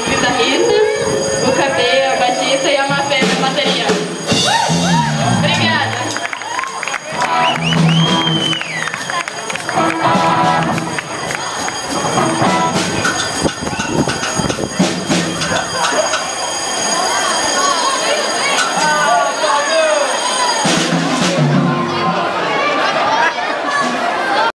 guitarrista, o Cadeia, baixista e a Mar